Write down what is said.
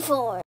for?